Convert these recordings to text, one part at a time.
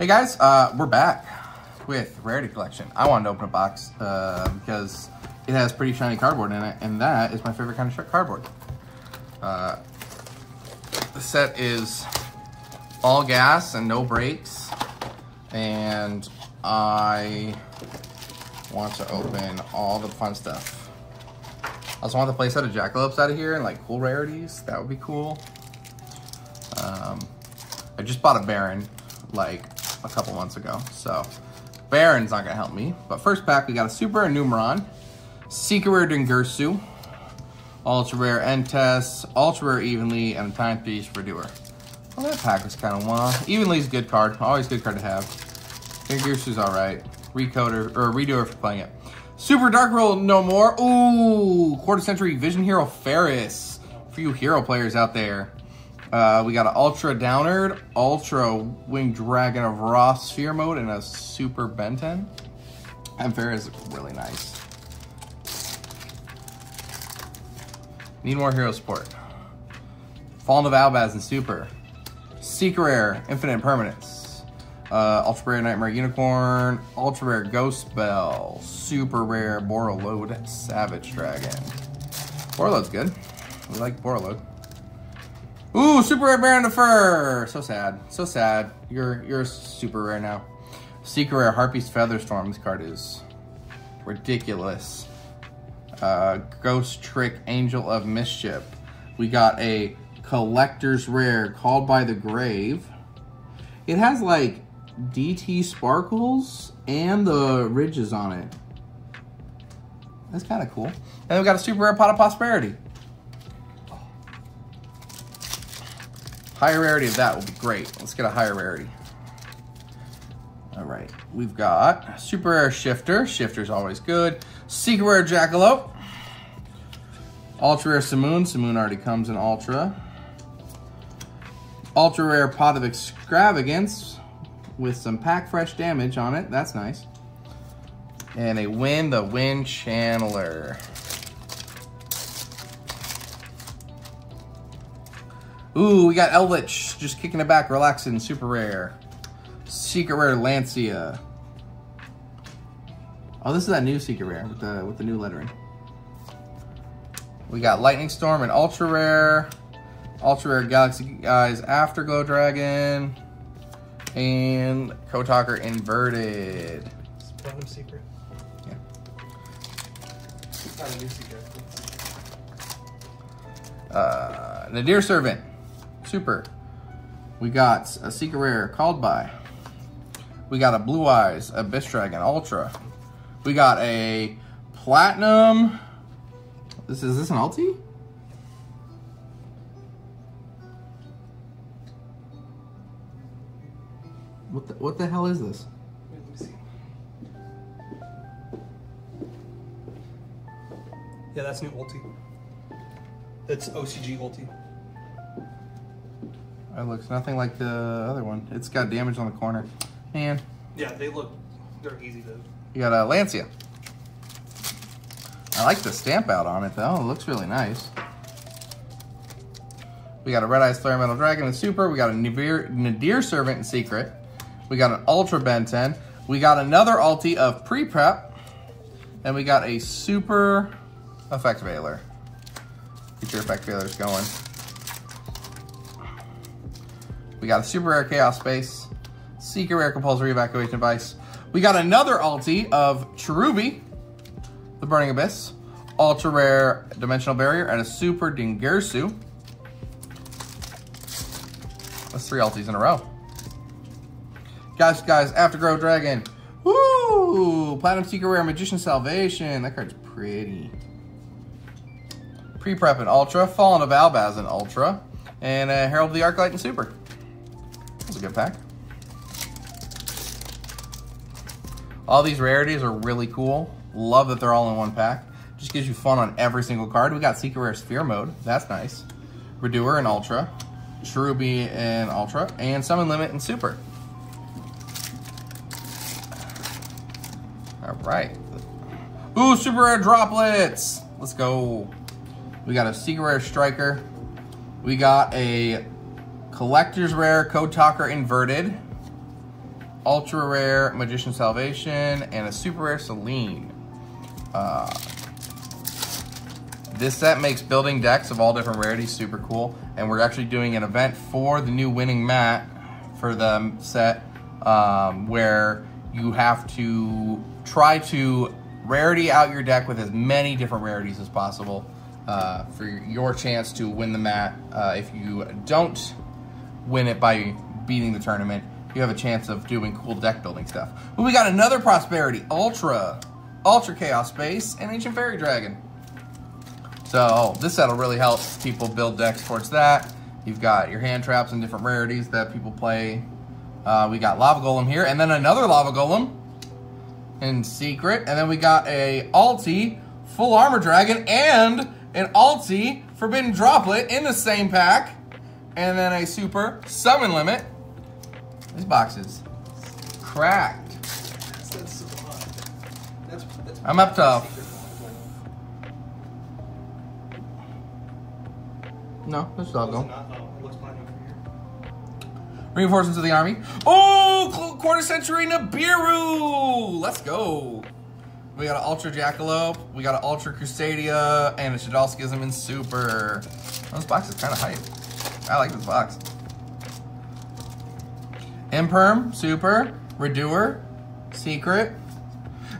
Hey guys, uh, we're back with Rarity Collection. I wanted to open a box uh, because it has pretty shiny cardboard in it, and that is my favorite kind of cardboard. Uh, the set is all gas and no brakes, and I want to open all the fun stuff. I also want to play a set of Jackalopes out of here and like cool rarities. That would be cool. Um, I just bought a Baronne like a couple months ago, so Baronne's not gonna help me. But first pack, we got a Super Numeron, Secret Rare Dingirsu, Ultra Rare Entess, Ultra Rare Evenly, and a Time Thief Redoer. Well, that pack was kind of one. Evenly's a good card, always good card to have. Dingirsu's all right. Recoder, or Redoer for playing it. Super Dark Ruler no more. Ooh, quarter century Vision Hero Faris. For you hero players out there. Uh, we got an Ultra Downerd, Ultra Winged Dragon of Ra Sphere Mode, and a Super Benten. And Faris is really nice. Need more hero support. Fallen of Albaz and Super. Secret Rare, Infinite Permanence. Uh, Ultra Rare Nightmare Unicorn. Ultra Rare Ghost Belle, Super Rare Borreload Savage Dragon. Borreload's good. We like Borreload. Ooh, super rare Baronne de Fleur. So sad. So sad. You're you're super rare now. Secret rare Harpie's Featherstorm. This card is ridiculous. Uh, Ghostrick Angel of Mischief. We got a collector's rare called by the grave. It has like DT sparkles and the ridges on it. That's kind of cool. And we got a super rare pot of prosperity. Higher rarity of that will be great. Let's get a higher rarity. All right, we've got super rare shifter. Shifter's always good. Secret rare jackalope. Ultra rare Simoon. Simoon already comes in ultra. Ultra rare pot of extravagance with some pack fresh damage on it. That's nice. And a Wynn the Wind Charmer. Ooh, we got Eldlich just kicking it back, relaxing, super rare. Secret rare Lancia. Oh, this is that new secret rare with the with the new lettering. We got Lightning Storm and Ultra Rare. Ultra Rare Galaxy Eyes Afterglow Dragon. And Code Talker Inverted. It's Platinum Secret. Yeah. It's not a new secret. Uh, Nadir Servant. Super. We got a secret rare called by. We got a Blue Eyes Abyss Dragon Ultra. We got a Platinum. This is this an ulti? What the what the hell is this? Yeah, that's new ulti. That's OCG ulti. It looks nothing like the other one. It's got damage on the corner. Man, Yeah, they look, they're easy to. you got a Lancia. I like the stamp out on it though. It looks really nice. We got a Red Eyes Flare Metal Dragon in Super. We got a Nadir, Nadir Servant in Secret. We got an Ultra Ben 10. We got another ulti of Pre-Prep. And we got a Super Effect Veiler. Get your Effect Veilers going. We got a Super Rare Chaos Space. Secret Rare Compulsory Evacuation Device. We got another ulti of Cherubi, the Burning Abyss, Ultra Rare Dimensional Barrier, and a Super Dingirsu. That's three ultis in a row. Guys, guys, Afterglow Dragon. Woo! Platinum Secret Rare Magician Salvation. That card's pretty. Pre-Prep and Ultra, Fallen of Albaz and Ultra, and uh, Herald of the Arclight and Super. That's a good pack. All these rarities are really cool. Love that they're all in one pack. Just gives you fun on every single card. We got Secret Rare Sphere Mode. That's nice. Redoer and Ultra. Cherubi and Ultra. And Summon Limit and Super. All right. Ooh, Super Rare Droplets. Let's go. We got a Secret Rare Striker. We got a Collector's Rare Code Talker Inverted. ultra rare Magician Salvation, and a super rare Selene. Uh, this set makes building decks of all different rarities super cool, and we're actually doing an event for the new winning mat for the set um, where you have to try to rarity out your deck with as many different rarities as possible uh, for your chance to win the mat. Uh, if you don't win it by beating the tournament, you have a chance of doing cool deck building stuff. But we got another Prosperity Ultra, Ultra Chaos Space, and Ancient Fairy Dragon. So this set'll really help people build decks towards that. You've got your hand traps and different rarities that people play. Uh, we got Lava Golem here, and then another Lava Golem in Secret. And then we got a Alti Full Armor Dragon and an Alti Forbidden Droplet in the same pack. And then a Super Summon Limit. These boxes cracked. That's, that's so. That's, I'm up to- No, this is all It's go. not- it looks fine over here. Reinforcements of the army. Oh, quarter century Nibiru. Let's go. We got an Ultra Jackalope, we got an Ultra Crusadia, and a Shaddoll Schism in Super. This box is kind of hype. I like this box. Imperm, Super, Redoer, Secret.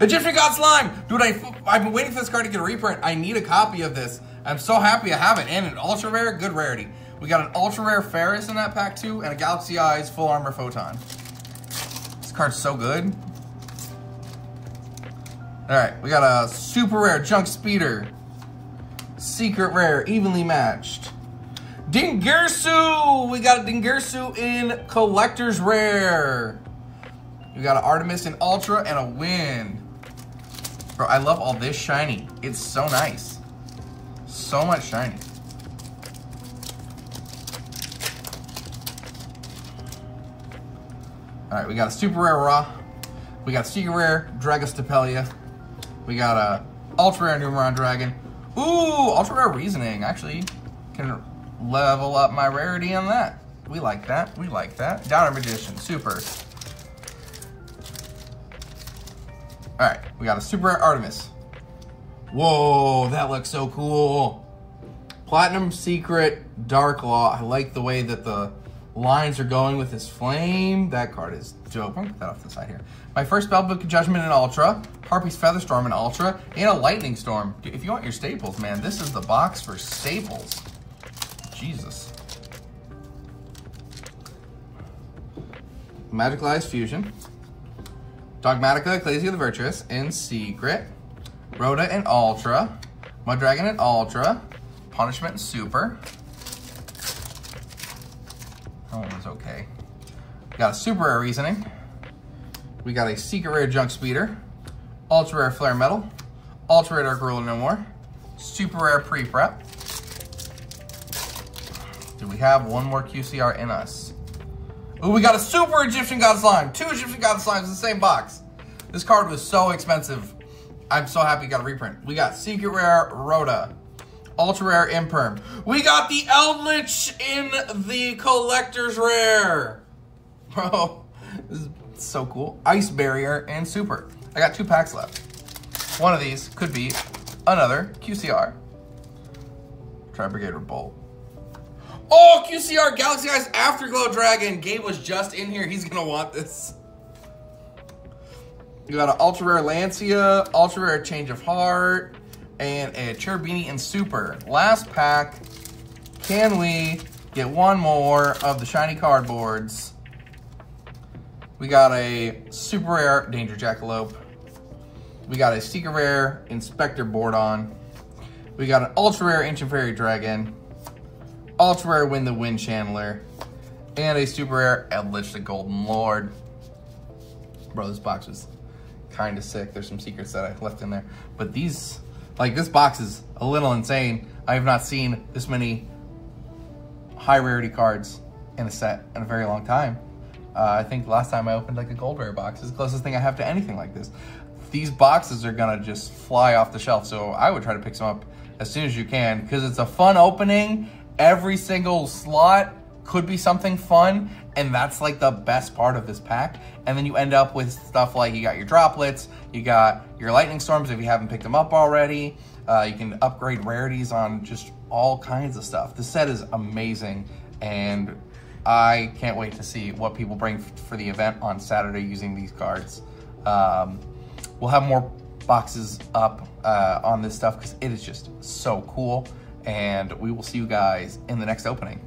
Egyptian God Slime! Dude, I, I've been waiting for this card to get a reprint. I need a copy of this. I'm so happy I have it. And an ultra rare, good rarity. We got an ultra rare Faris in that pack too, and a Galaxy Eyes full armor photon. This card's so good. Alright, we got a super rare Junk Speeder. Secret rare, evenly matched. Dingirsu! We got a Dingirsu in Collector's Rare. We got an Artemis in Ultra and a Win. Bro, I love all this shiny. It's so nice. So much shiny. Alright, we got a super rare Raw. We got secret rare Dragostapelia. We got a ultra rare Numeron Dragon. Ooh, ultra rare Reasoning. Actually, can level up my rarity on that. We like that. We like that. Downer Magician. Super. Alright, we got a super Artemis. Whoa, that looks so cool. Platinum Secret Dark Law. I like the way that the lines are going with this flame. That card is dope. I'm gonna put that off the side here. My first Spellbook of Judgment in Ultra, Harpie's Featherstorm in Ultra, and a Lightning Storm. If you want your staples, man, this is the box for staples. Jesus. Magicalized Fusion. Dogmatica, Ecclesia the Virtuous in Secret. Rhoda in Ultra. Dragon in Ultra. Punishment in Super. That one was okay. We got a super rare reasoning. We got a secret rare junk speeder. Ultra rare flare metal. Ultra rare dark ruler no more. Super rare pre-prep. We have one more QCR in us? Ooh, we got a super Egyptian God Slime. Two Egyptian God Slimes in the same box. This card was so expensive. I'm so happy we got a reprint. We got Secret Rare Rhoda. Ultra Rare Imperm. We got the Eldlich in the Collector's Rare. Bro, this is so cool. Ice Barrier and Super. I got two packs left. One of these could be another QCR. Tri-Brigator Bolt. Oh, QCR Galaxy Eyes Afterglow Dragon. Gabe was just in here. He's gonna want this. You got an ultra rare Lancia, ultra rare Change of Heart, and a Cherubini and Super. Last pack. Can we get one more of the shiny cardboards? We got a super rare Danger Jackalope. We got a secret rare Inspector Boarder. We got an ultra rare Ancient Fairy Dragon. Ultra rare Wynn the Wind Charmer. And a super rare Eldlich the Golden Lord. Bro, this box was kind of sick. There's some secrets that I left in there. But these, like this box is a little insane. I have not seen this many high rarity cards in a set in a very long time. Uh, I think last time I opened like a gold rare box is the closest thing I have to anything like this. These boxes are gonna just fly off the shelf, so I would try to pick some up as soon as you can because it's a fun opening. Every single slot, could be something fun, and that's like the best part of this pack. And then you end up with stuff like you got your droplets, you got your lightning storms if you haven't picked them up already. Uh, you can upgrade rarities on just all kinds of stuff. The set is amazing, and I can't wait to see what people bring for the event on Saturday using these cards. Um, we'll have more boxes up uh, on this stuff because it is just so cool. And we will see you guys in the next opening.